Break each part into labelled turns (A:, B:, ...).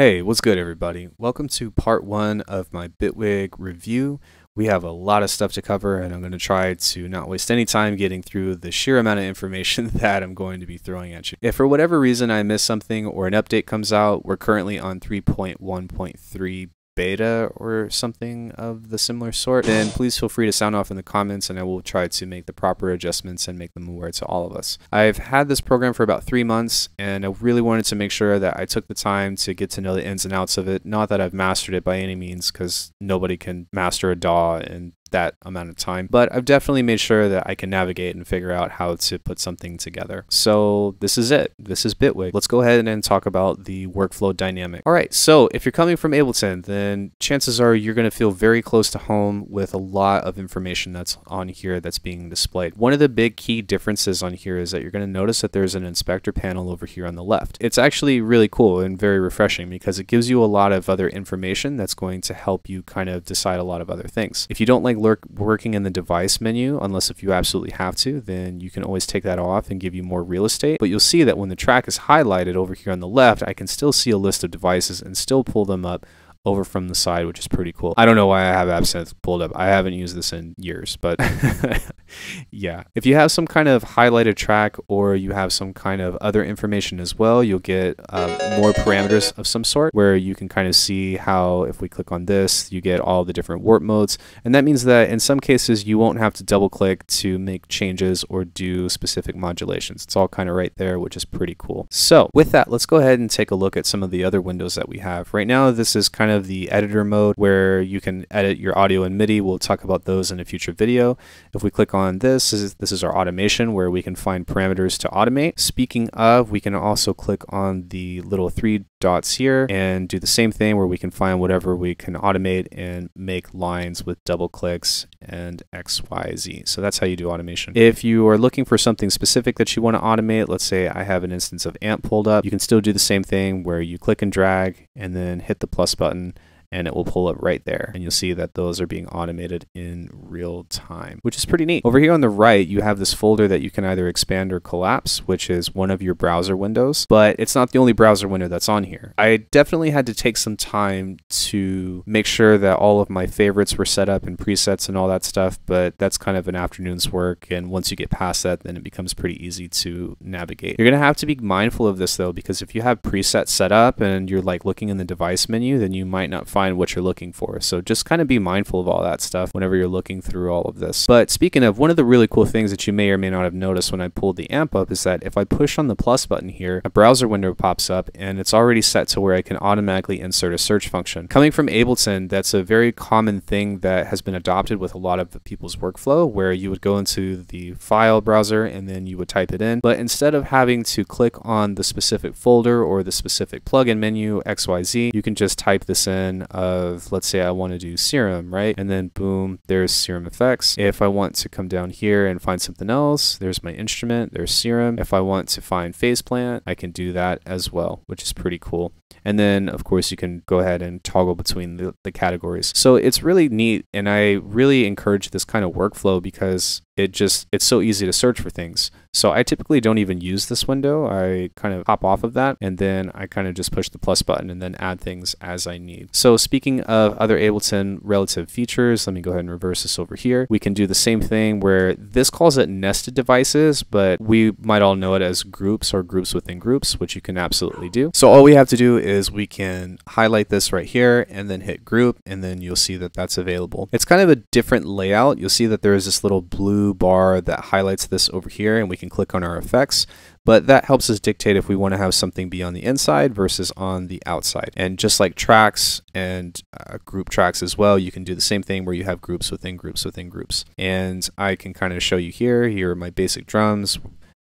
A: Hey, what's good, everybody? Welcome to part one of my Bitwig review. We have a lot of stuff to cover, and I'm going to try to not waste any time getting through the sheer amount of information that I'm going to be throwing at you. If for whatever reason I miss something or an update comes out, we're currently on 3.1.3 beta or something of the similar sort, then please feel free to sound off in the comments and I will try to make the proper adjustments and make them aware to all of us. I've had this program for about three months and I really wanted to make sure that I took the time to get to know the ins and outs of it. Not that I've mastered it by any means because nobody can master a DAW and that amount of time, but I've definitely made sure that I can navigate and figure out how to put something together. So this is it. This is Bitwig. Let's go ahead and talk about the workflow dynamic. All right, so if you're coming from Ableton, then chances are you're going to feel very close to home with a lot of information that's on here that's being displayed. One of the big key differences on here is that you're going to notice that there's an inspector panel over here on the left. It's actually really cool and very refreshing because it gives you a lot of other information that's going to help you kind of decide a lot of other things. If you don't like lurk, working in the device menu, unless if you absolutely have to, then you can always take that off and give you more real estate. But you'll see that when the track is highlighted over here on the left, I can still see a list of devices and still pull them up over from the side, which is pretty cool. I don't know why I have Absynth pulled up. I haven't used this in years, but yeah. If you have some kind of highlighted track or you have some kind of other information as well, you'll get uh, more parameters of some sort where you can kind of see how if we click on this, you get all the different warp modes. And that means that in some cases, you won't have to double click to make changes or do specific modulations. It's all kind of right there, which is pretty cool. So with that, let's go ahead and take a look at some of the other windows that we have. Right now, this is kind kind of the editor mode where you can edit your audio and MIDI. We'll talk about those in a future video. If we click on this, this is, this is our automation where we can find parameters to automate. Speaking of, we can also click on the little three dots here and do the same thing where we can find whatever we can automate and make lines with double clicks and X, Y, Z. So that's how you do automation. If you are looking for something specific that you want to automate, let's say I have an instance of AMP pulled up, you can still do the same thing where you click and drag and then hit the plus button and it will pull up right there. And you'll see that those are being automated in real time, which is pretty neat. Over here on the right, you have this folder that you can either expand or collapse, which is one of your browser windows, but it's not the only browser window that's on here. I definitely had to take some time to make sure that all of my favorites were set up and presets and all that stuff, but that's kind of an afternoon's work. And once you get past that, then it becomes pretty easy to navigate. You're going to have to be mindful of this though, because if you have presets set up and you're like looking in the device menu, then you might not find find what you're looking for. So just kind of be mindful of all that stuff whenever you're looking through all of this. But speaking of, one of the really cool things that you may or may not have noticed when I pulled the amp up is that if I push on the plus button here, a browser window pops up and it's already set to where I can automatically insert a search function. Coming from Ableton, that's a very common thing that has been adopted with a lot of people's workflow where you would go into the file browser and then you would type it in. But instead of having to click on the specific folder or the specific plugin menu, XYZ, you can just type this in of, let's say I want to do serum, right? And then boom, there's serum effects. If I want to come down here and find something else, there's my instrument, there's serum. If I want to find phase plant, I can do that as well, which is pretty cool. And then, of course, you can go ahead and toggle between the, the categories. So it's really neat, and I really encourage this kind of workflow because it just it's so easy to search for things. So I typically don't even use this window. I kind of hop off of that and then I kind of just push the plus button and then add things as I need. So speaking of other Ableton relative features, let me go ahead and reverse this over here. We can do the same thing where this calls it nested devices, but we might all know it as groups or groups within groups, which you can absolutely do. So all we have to do is we can highlight this right here and then hit group and then you'll see that that's available. It's kind of a different layout. You'll see that there is this little blue bar that highlights this over here and we can click on our effects. But that helps us dictate if we want to have something be on the inside versus on the outside. And just like tracks and uh, group tracks as well, you can do the same thing where you have groups within groups within groups. And I can kind of show you here, here are my basic drums.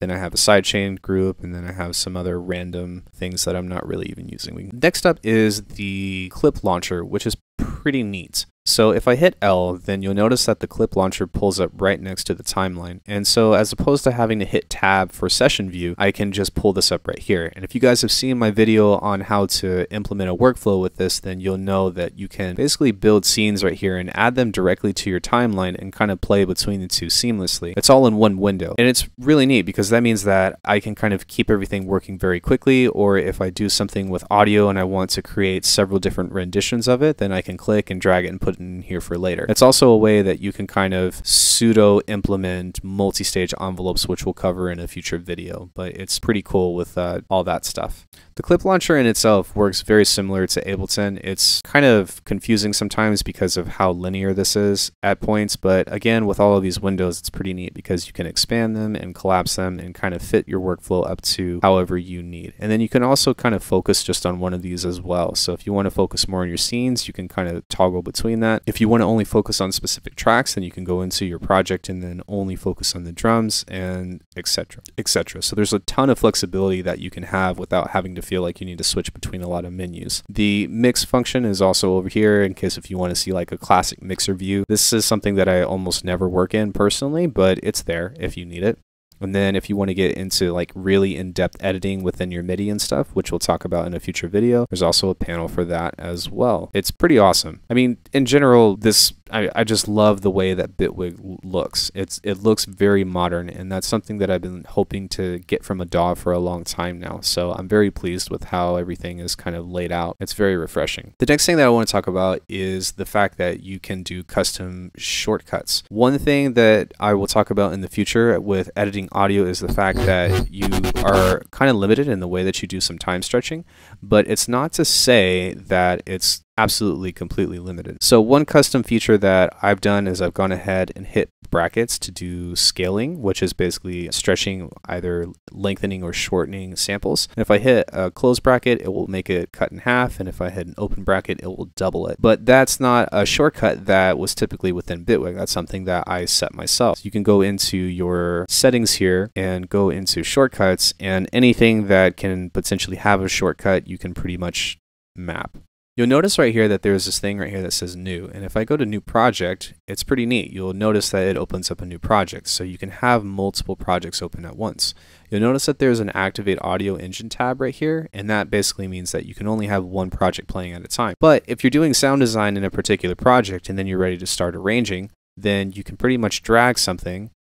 A: Then I have a sidechain group, and then I have some other random things that I'm not really even using. Next up is the clip launcher, which is pretty neat. So if I hit L, then you'll notice that the clip launcher pulls up right next to the timeline. And so as opposed to having to hit tab for session view, I can just pull this up right here. And if you guys have seen my video on how to implement a workflow with this, then you'll know that you can basically build scenes right here and add them directly to your timeline and kind of play between the two seamlessly. It's all in one window. And it's really neat because that means that I can kind of keep everything working very quickly. Or if I do something with audio and I want to create several different renditions of it, then I can click and drag it and put it in here for later. It's also a way that you can kind of pseudo implement multi-stage envelopes, which we'll cover in a future video, but it's pretty cool with uh, all that stuff. The clip launcher in itself works very similar to Ableton. It's kind of confusing sometimes because of how linear this is at points, but again, with all of these windows, it's pretty neat because you can expand them and collapse them and kind of fit your workflow up to however you need. And then you can also kind of focus just on one of these as well. So if you want to focus more on your scenes, you can kind of toggle between that. If you want to only focus on specific tracks, then you can go into your project and then only focus on the drums and etc. etc. So there's a ton of flexibility that you can have without having to feel like you need to switch between a lot of menus. The mix function is also over here in case if you want to see like a classic mixer view. This is something that I almost never work in personally, but it's there if you need it. And then if you want to get into like really in-depth editing within your MIDI and stuff, which we'll talk about in a future video, there's also a panel for that as well. It's pretty awesome. I mean, in general, this I, I just love the way that Bitwig looks. It's it looks very modern, and that's something that I've been hoping to get from a DAW for a long time now. So I'm very pleased with how everything is kind of laid out. It's very refreshing. The next thing that I want to talk about is the fact that you can do custom shortcuts. One thing that I will talk about in the future with editing audio is the fact that you are kind of limited in the way that you do some time stretching, but it's not to say that it's absolutely completely limited. So one custom feature that I've done is I've gone ahead and hit brackets to do scaling, which is basically stretching either lengthening or shortening samples. And if I hit a close bracket, it will make it cut in half. And if I hit an open bracket, it will double it. But that's not a shortcut that was typically within Bitwig. That's something that I set myself. You can go into your settings here and go into shortcuts and anything that can potentially have a shortcut, you can pretty much map. You'll notice right here that there's this thing right here that says new. And if I go to new project, it's pretty neat. You'll notice that it opens up a new project. So you can have multiple projects open at once. You'll notice that there's an activate audio engine tab right here. And that basically means that you can only have one project playing at a time. But if you're doing sound design in a particular project and then you're ready to start arranging, then you can pretty much drag something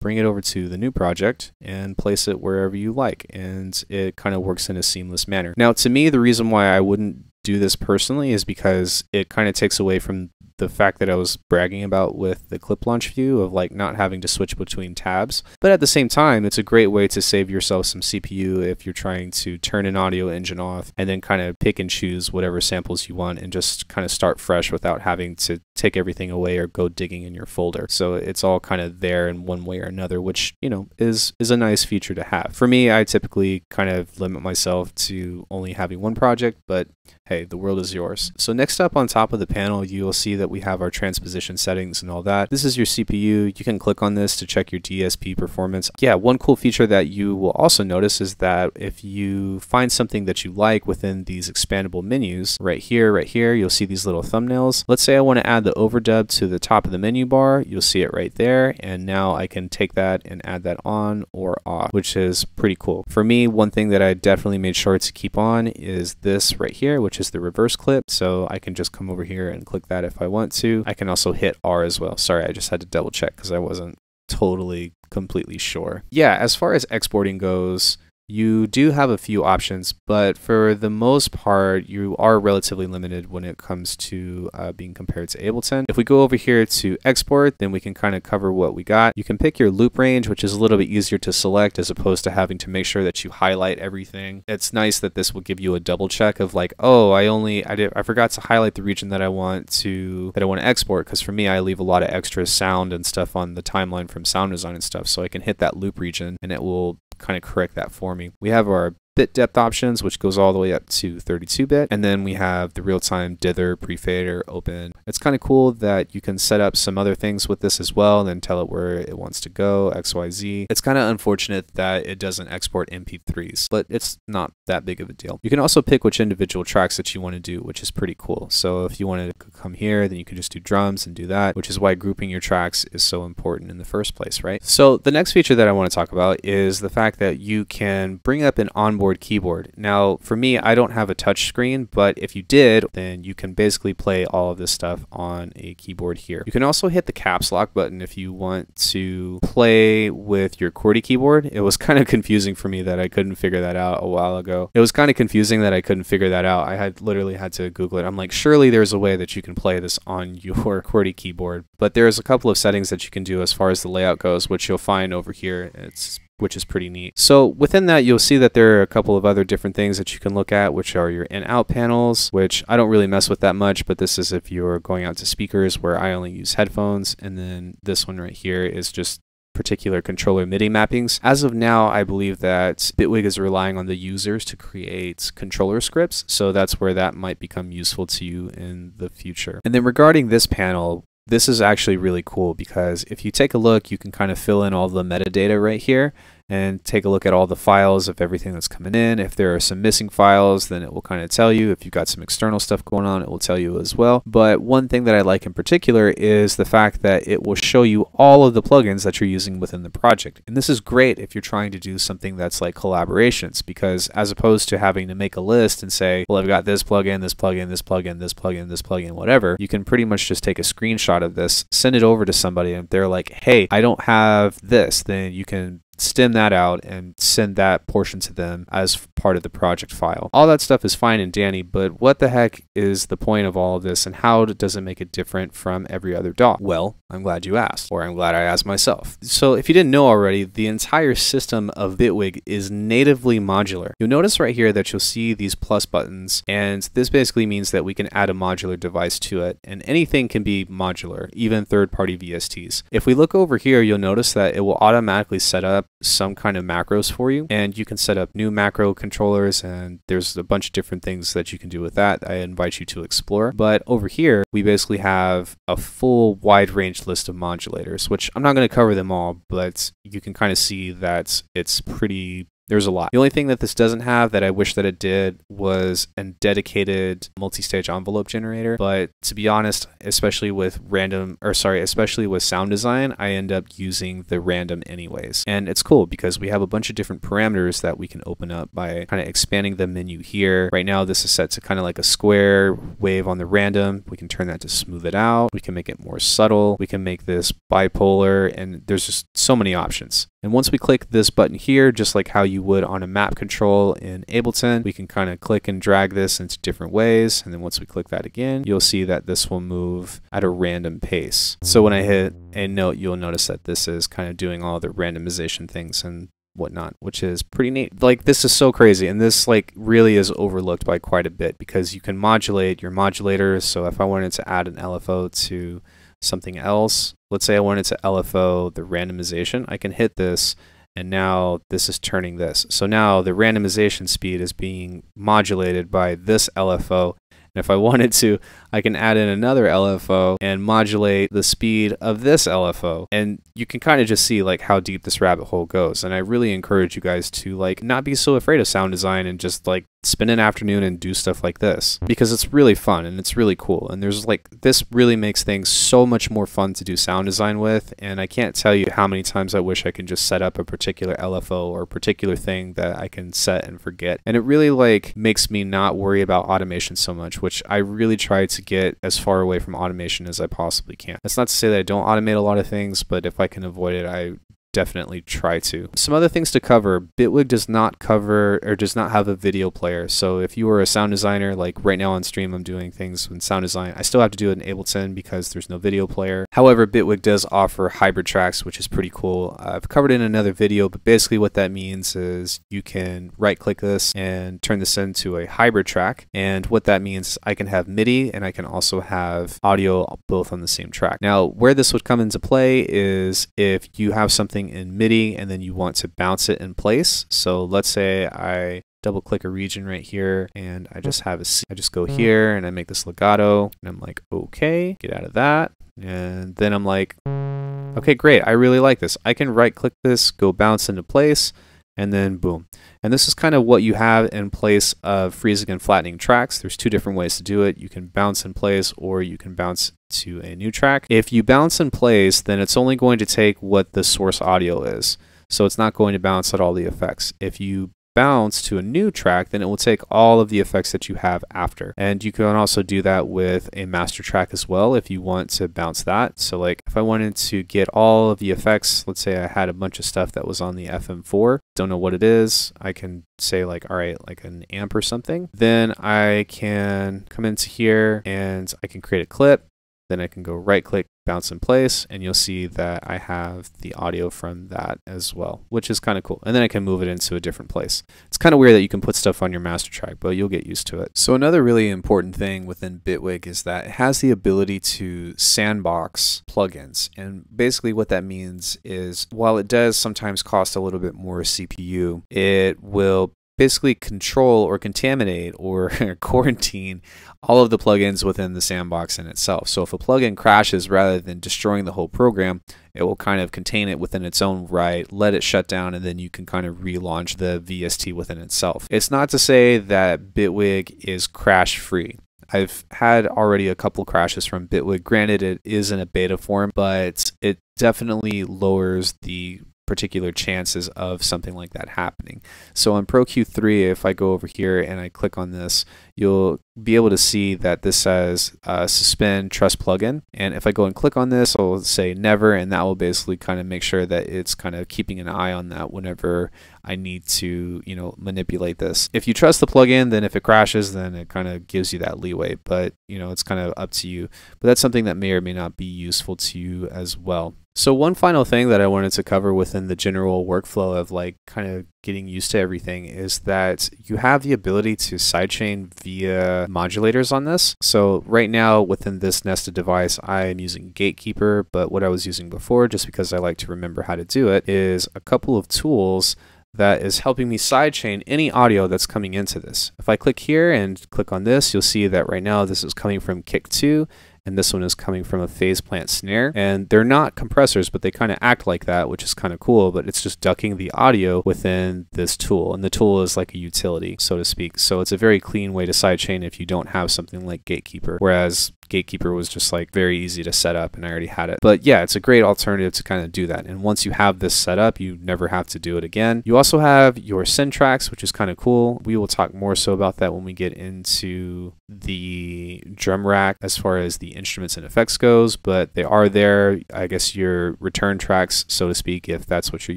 A: bring it over to the new project and place it wherever you like and it kind of works in a seamless manner. Now to me the reason why I wouldn't do this personally is because it kind of takes away from the fact that I was bragging about with the clip launch view of like not having to switch between tabs. But at the same time, it's a great way to save yourself some CPU if you're trying to turn an audio engine off and then kind of pick and choose whatever samples you want and just kind of start fresh without having to take everything away or go digging in your folder. So it's all kind of there in one way or another, which, you know, is is a nice feature to have. For me, I typically kind of limit myself to only having one project, but hey, the world is yours. So next up on top of the panel, you'll see that we have our transposition settings and all that. This is your CPU. You can click on this to check your DSP performance. Yeah, one cool feature that you will also notice is that if you find something that you like within these expandable menus, right here, right here, you'll see these little thumbnails. Let's say I want to add the overdub to the top of the menu bar. You'll see it right there. And now I can take that and add that on or off, which is pretty cool. For me, one thing that I definitely made sure to keep on is this right here, which is the reverse clip. So I can just come over here and click that if I want to. I can also hit R as well. Sorry, I just had to double check because I wasn't totally completely sure. Yeah, as far as exporting goes, you do have a few options, but for the most part, you are relatively limited when it comes to uh, being compared to Ableton. If we go over here to export, then we can kind of cover what we got. You can pick your loop range, which is a little bit easier to select as opposed to having to make sure that you highlight everything. It's nice that this will give you a double check of like, oh, I only, I did, I forgot to highlight the region that I want to, that I want to export. Cause for me, I leave a lot of extra sound and stuff on the timeline from sound design and stuff. So I can hit that loop region and it will kind of correct that for me. We have our bit depth options, which goes all the way up to 32 bit. And then we have the real time dither, prefader, open. It's kind of cool that you can set up some other things with this as well and then tell it where it wants to go, XYZ. It's kind of unfortunate that it doesn't export MP3s, but it's not that big of a deal. You can also pick which individual tracks that you want to do, which is pretty cool. So if you wanted to come here, then you can just do drums and do that, which is why grouping your tracks is so important in the first place, right? So the next feature that I want to talk about is the fact that you can bring up an onboard keyboard. Now, for me, I don't have a touch screen, but if you did, then you can basically play all of this stuff on a keyboard here. You can also hit the caps lock button if you want to play with your QWERTY keyboard. It was kind of confusing for me that I couldn't figure that out a while ago. It was kind of confusing that I couldn't figure that out. I had literally had to Google it. I'm like, surely there's a way that you can play this on your QWERTY keyboard. But there's a couple of settings that you can do as far as the layout goes, which you'll find over here. It's which is pretty neat. So within that, you'll see that there are a couple of other different things that you can look at, which are your in-out panels, which I don't really mess with that much, but this is if you're going out to speakers where I only use headphones. And then this one right here is just particular controller MIDI mappings. As of now, I believe that Bitwig is relying on the users to create controller scripts, so that's where that might become useful to you in the future. And then regarding this panel, this is actually really cool because if you take a look, you can kind of fill in all the metadata right here and take a look at all the files of everything that's coming in. If there are some missing files, then it will kind of tell you. If you've got some external stuff going on, it will tell you as well. But one thing that I like in particular is the fact that it will show you all of the plugins that you're using within the project. And this is great if you're trying to do something that's like collaborations, because as opposed to having to make a list and say, well, I've got this plugin, this plugin, this plugin, this plugin, this plugin, whatever, you can pretty much just take a screenshot of this, send it over to somebody, and they're like, hey, I don't have this, then you can stem that out and send that portion to them as part of the project file. All that stuff is fine and dandy, but what the heck is the point of all of this and how does it make it different from every other DAW? Well, I'm glad you asked, or I'm glad I asked myself. So if you didn't know already, the entire system of Bitwig is natively modular. You'll notice right here that you'll see these plus buttons, and this basically means that we can add a modular device to it, and anything can be modular, even third-party VSTs. If we look over here, you'll notice that it will automatically set up some kind of macros for you and you can set up new macro controllers and there's a bunch of different things that you can do with that I invite you to explore. But over here we basically have a full wide range list of modulators which I'm not going to cover them all but you can kind of see that it's pretty there's a lot. The only thing that this doesn't have that I wish that it did was a dedicated multi-stage envelope generator. But to be honest, especially with random, or sorry, especially with sound design, I end up using the random anyways. And it's cool because we have a bunch of different parameters that we can open up by kind of expanding the menu here. Right now, this is set to kind of like a square wave on the random. We can turn that to smooth it out. We can make it more subtle. We can make this bipolar and there's just so many options. And once we click this button here, just like how you would on a map control in Ableton, we can kind of click and drag this into different ways. And then once we click that again, you'll see that this will move at a random pace. So when I hit a note, you'll notice that this is kind of doing all the randomization things and whatnot, which is pretty neat. Like this is so crazy, and this like really is overlooked by quite a bit because you can modulate your modulators. So if I wanted to add an LFO to something else, let's say I wanted to LFO the randomization, I can hit this and now this is turning this. So now the randomization speed is being modulated by this LFO. And if I wanted to, I can add in another LFO and modulate the speed of this LFO. And you can kind of just see like how deep this rabbit hole goes. And I really encourage you guys to like not be so afraid of sound design and just like spend an afternoon and do stuff like this because it's really fun and it's really cool. And there's like, this really makes things so much more fun to do sound design with. And I can't tell you how many times I wish I could just set up a particular LFO or a particular thing that I can set and forget. And it really like makes me not worry about automation so much, which I really try to get as far away from automation as I possibly can. That's not to say that I don't automate a lot of things, but if I can avoid it, I definitely try to. Some other things to cover. Bitwig does not cover or does not have a video player. So if you are a sound designer, like right now on stream, I'm doing things in sound design. I still have to do it in Ableton because there's no video player. However, Bitwig does offer hybrid tracks, which is pretty cool. I've covered in another video, but basically what that means is you can right click this and turn this into a hybrid track. And what that means, I can have MIDI and I can also have audio both on the same track. Now, where this would come into play is if you have something in MIDI and then you want to bounce it in place. So let's say I double click a region right here and I just have a C. I just go hmm. here and I make this legato and I'm like, okay, get out of that. And then I'm like, okay, great. I really like this. I can right click this, go bounce into place and then boom. And this is kind of what you have in place of freezing and flattening tracks. There's two different ways to do it. You can bounce in place or you can bounce to a new track. If you bounce in place, then it's only going to take what the source audio is. So it's not going to bounce at all the effects. If you bounce to a new track, then it will take all of the effects that you have after. And you can also do that with a master track as well if you want to bounce that. So like if I wanted to get all of the effects, let's say I had a bunch of stuff that was on the FM4, don't know what it is, I can say like, all right, like an amp or something. Then I can come into here and I can create a clip then I can go right click, bounce in place, and you'll see that I have the audio from that as well, which is kind of cool. And then I can move it into a different place. It's kind of weird that you can put stuff on your master track, but you'll get used to it. So another really important thing within Bitwig is that it has the ability to sandbox plugins. And basically what that means is while it does sometimes cost a little bit more CPU, it will basically control or contaminate or quarantine all of the plugins within the sandbox in itself. So if a plugin crashes rather than destroying the whole program, it will kind of contain it within its own right, let it shut down, and then you can kind of relaunch the VST within itself. It's not to say that Bitwig is crash free. I've had already a couple crashes from Bitwig. Granted, it is in a beta form, but it definitely lowers the particular chances of something like that happening. So on ProQ3, if I go over here and I click on this, you'll be able to see that this says uh, suspend trust plugin. And if I go and click on this, I'll say never, and that will basically kind of make sure that it's kind of keeping an eye on that whenever I need to, you know, manipulate this. If you trust the plugin, then if it crashes, then it kind of gives you that leeway. But, you know, it's kind of up to you. But that's something that may or may not be useful to you as well. So one final thing that I wanted to cover within the general workflow of like kind of getting used to everything is that you have the ability to sidechain via modulators on this. So right now within this nested device, I am using Gatekeeper, but what I was using before, just because I like to remember how to do it, is a couple of tools that is helping me sidechain any audio that's coming into this. If I click here and click on this, you'll see that right now this is coming from Kick 2 and this one is coming from a phase plant snare. And they're not compressors, but they kind of act like that, which is kind of cool, but it's just ducking the audio within this tool. And the tool is like a utility, so to speak. So it's a very clean way to sidechain if you don't have something like Gatekeeper. Whereas Gatekeeper was just like very easy to set up and I already had it. But yeah, it's a great alternative to kind of do that. And once you have this set up, you never have to do it again. You also have your send tracks, which is kind of cool. We will talk more so about that when we get into the drum rack as far as the instruments and effects goes, but they are there. I guess your return tracks, so to speak, if that's what you're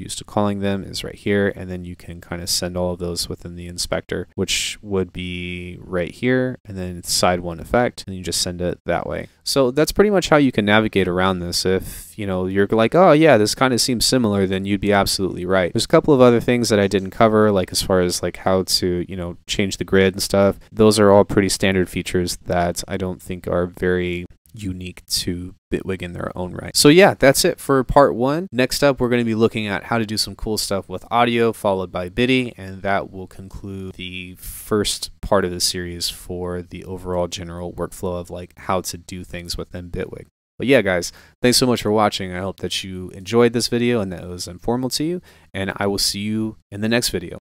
A: used to calling them, is right here. And then you can kind of send all of those within the inspector, which would be right here. And then side one effect, and you just send it that way. So that's pretty much how you can navigate around this. If you know you're like, oh yeah, this kind of seems similar, then you'd be absolutely right. There's a couple of other things that I didn't cover, like as far as like how to you know change the grid and stuff. Those are all pretty standard features that I don't think are very unique to Bitwig in their own right. So yeah, that's it for part one. Next up, we're going to be looking at how to do some cool stuff with audio, followed by MIDI, and that will conclude the first part of the series for the overall general workflow of like how to do things within Bitwig. But yeah, guys, thanks so much for watching. I hope that you enjoyed this video and that it was informative to you, and I will see you in the next video.